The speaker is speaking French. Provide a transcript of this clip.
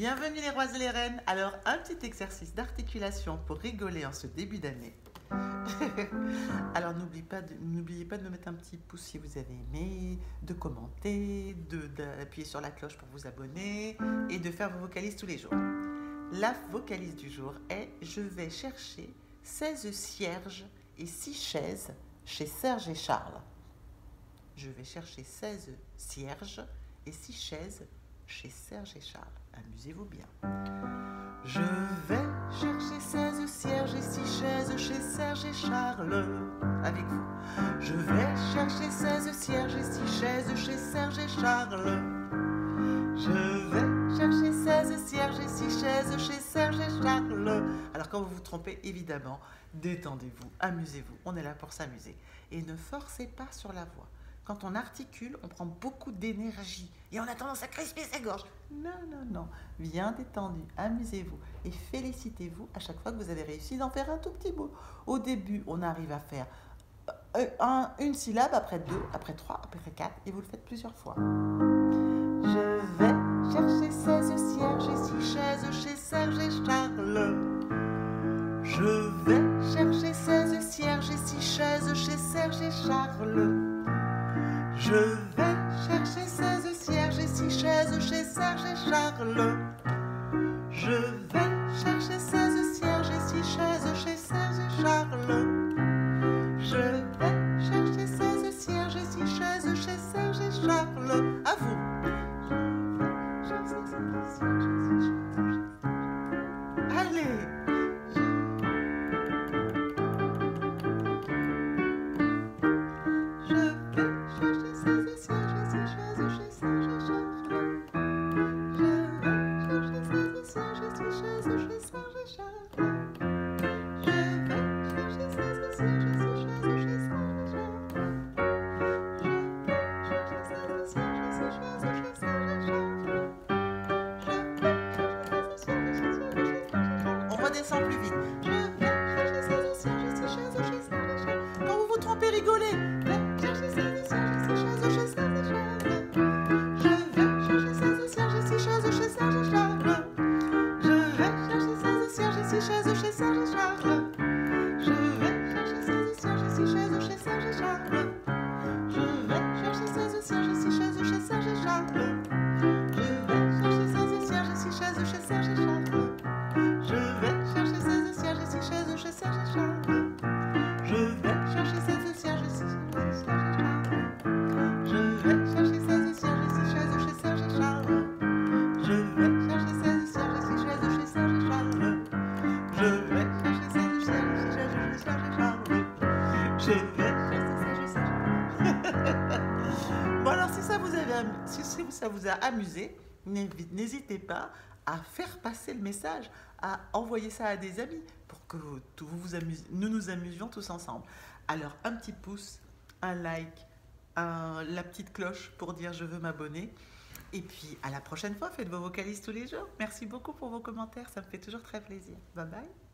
Bienvenue les rois et les reines. Alors, un petit exercice d'articulation pour rigoler en ce début d'année. Alors, n'oubliez pas, de, pas de me mettre un petit pouce si vous avez aimé, de commenter, d'appuyer sur la cloche pour vous abonner et de faire vos vocalises tous les jours. La vocalise du jour est Je vais chercher 16 cierges et 6 chaises chez Serge et Charles. Je vais chercher 16 cierges et 6 chaises chez Serge et Charles. Amusez-vous bien. Je vais chercher 16 cierges et 6 chaises chez Serge et Charles. Avec vous. Je vais chercher 16 cierges et 6 chaises chez Serge et Charles. Je vais chercher 16 cierges et 6 chaises chez Serge et Charles. Alors quand vous vous trompez, évidemment, détendez-vous, amusez-vous. On est là pour s'amuser. Et ne forcez pas sur la voix. Quand on articule, on prend beaucoup d'énergie et on a tendance à crisper sa gorge. Non, non, non. Bien détendu, amusez-vous et félicitez-vous à chaque fois que vous avez réussi d'en faire un tout petit bout. Au début, on arrive à faire euh, une syllabe, après deux, après trois, après quatre, et vous le faites plusieurs fois. Je vais chercher 16 cierges et 6 chaises chez Serge et Charles. Je vais chercher 16 cierges et 6 chaises chez Serge et Charles. Je vais chercher 16 cierges et 6 chaises chez Serge et Charles. Je vais chercher 16 cierges et 6 chaises chez Serge et Charles. Je vais chercher 16 cierges et 6 chaises chez Serge et Charles. À vous. Allez plus vite. Je vais chercher 16 cierges et 6 chaises chez Serge et Charles. Quand vous vous trompez, rigolez. Je vais chercher 16 cierges et 6 chaises chez Serge et Charles. Je vais chercher 16 cierges et 6 chaises chez Serge et Charles. Je vais chercher 16 cierges et 6 chaises chez Serge et Charles. Je vais chercher 16 cierges et 6 chaises chez Serge et Charles. Je vais chercher 16 cierges et 6 chaises chez Serge et Charles. Bon alors si ça vous, a amusé, n'hésitez pas à faire passer le message, à envoyer ça à des amis pour que nous nous amusions tous ensemble. Alors un petit pouce, un like, la petite cloche pour dire je veux m'abonner. Et puis à la prochaine fois, faites vos vocalises tous les jours. Merci beaucoup pour vos commentaires, ça me fait toujours très plaisir. Bye bye.